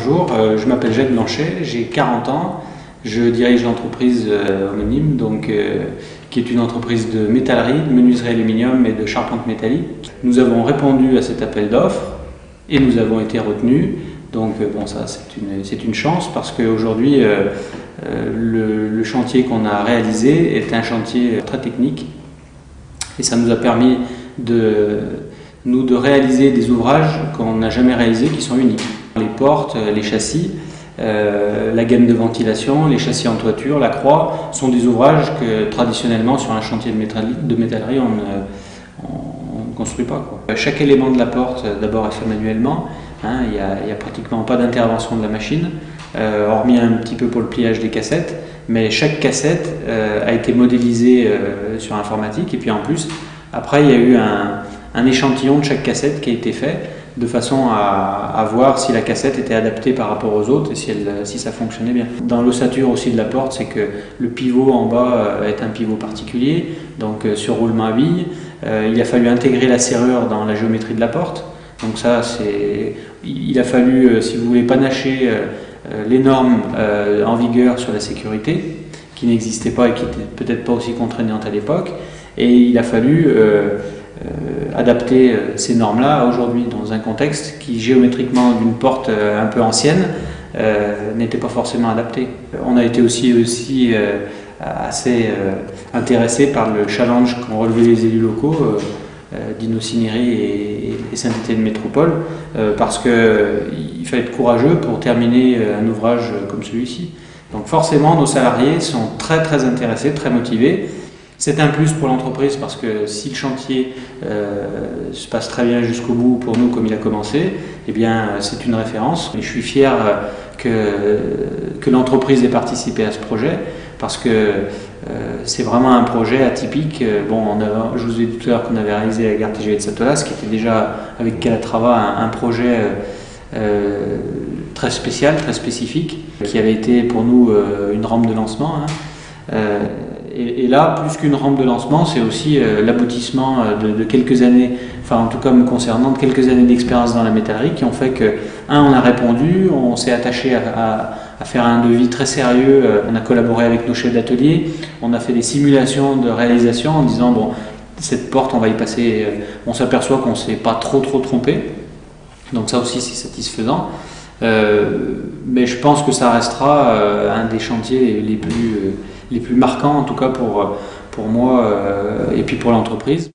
bonjour, euh, je m'appelle Jacques Blanchet, j'ai 40 ans, je dirige l'entreprise euh, homonyme, donc, euh, qui est une entreprise de métallerie, de menuiserie aluminium et de charpente métallique. Nous avons répondu à cet appel d'offres et nous avons été retenus. Donc bon, ça c'est une, une, chance parce qu'aujourd'hui le, le chantier qu'on a réalisé est un chantier très technique et ça nous a permis de, nous, de réaliser des ouvrages qu'on n'a jamais réalisés qui sont uniques. Les portes, les châssis, euh, la gamme de ventilation, les châssis en toiture, la croix, sont des ouvrages que traditionnellement sur un chantier de métallerie, on ne construit pas. Quoi. Chaque élément de la porte d'abord est fait manuellement, hein, il n'y a, pratiquement pas d'intervention de la machine, euh, hormis un petit peu pour le pliage des cassettes, mais chaque cassette euh, a été modélisée euh, sur informatique et puis en plus, après il y a eu un échantillon de chaque cassette qui a été fait de façon à, voir si la cassette était adaptée par rapport aux autres et si, ça fonctionnait bien. Dans l'ossature aussi de la porte, c'est que le pivot en bas euh, est un pivot particulier, donc euh, sur roulement à billes. Euh, il a fallu intégrer la serrure dans la géométrie de la porte. Donc ça, c'est, il a fallu, si vous voulez panacher les normes en vigueur sur la sécurité, qui n'existaient pas et qui n'étaient peut-être pas aussi contraignantes à l'époque, et il a fallu adapter euh, ces normes-là aujourd'hui dans un contexte qui géométriquement d'une porte euh, un peu ancienne n'était pas forcément adapté. On a été aussi, aussi assez intéressé par le challenge qu'ont relevé les élus locaux d'Innocinérie et, et Saint-Étienne Métropole parce qu'il fallait être courageux pour terminer un ouvrage comme celui-ci. Donc forcément, nos salariés sont très très intéressés, très motivés. C'est un plus pour l'entreprise parce que si le chantier euh, se passe très bien jusqu'au bout pour nous comme il a commencé, eh bien c'est une référence. Et je suis fier que, que l'entreprise ait participé à ce projet parce que euh, c'est vraiment un projet atypique. Bon, je vous ai dit tout à l'heure qu'on avait réalisé la gare TGV de Satolas, qui était déjà avec Calatrava un, un projet euh, très spécial, très spécifique, qui avait été pour nous euh, une rampe de lancement. Hein. Euh, et, là, plus qu'une rampe de lancement, c'est aussi euh, l'aboutissement de, de, quelques années, enfin en tout cas me concernant, de quelques années d'expérience dans la métallerie qui ont fait que, un, on a répondu, on s'est attaché à, faire un devis très sérieux, euh, on a collaboré avec nos chefs d'atelier, on a fait des simulations de réalisation en disant, bon, cette porte, on va y passer, euh, on s'aperçoit qu'on ne s'est pas trop trop trompé, donc ça aussi c'est satisfaisant. Euh, mais je pense que ça restera euh, un des chantiers les plus, euh, les plus marquants, en tout cas pour, pour moi et puis pour l'entreprise.